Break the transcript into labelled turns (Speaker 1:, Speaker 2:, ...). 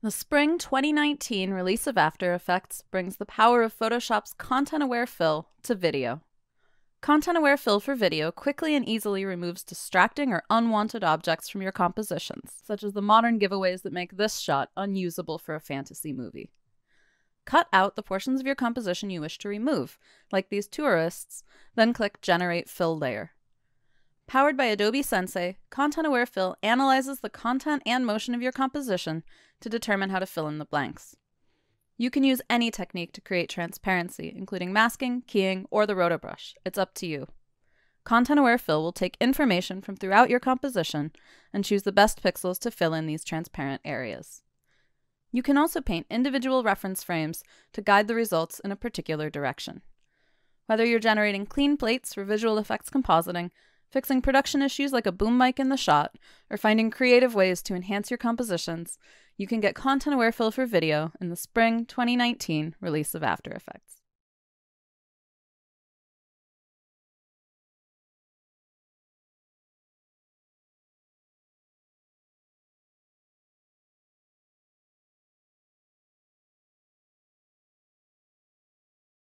Speaker 1: The spring 2019 release of After Effects brings the power of Photoshop's content aware fill to video. Content aware fill for video quickly and easily removes distracting or unwanted objects from your compositions, such as the modern giveaways that make this shot unusable for a fantasy movie. Cut out the portions of your composition you wish to remove, like these tourists, then click Generate Fill Layer. Powered by Adobe Sensei, Content Aware Fill analyzes the content and motion of your composition to determine how to fill in the blanks. You can use any technique to create transparency, including masking, keying, or the rotobrush. It's up to you. Content Aware Fill will take information from throughout your composition and choose the best pixels to fill in these transparent areas. You can also paint individual reference frames to guide the results in a particular direction. Whether you're generating clean plates for visual effects compositing, fixing production issues like a boom mic in the shot, or finding creative ways to enhance your compositions, you can get content aware fill for video in the spring 2019 release of After Effects.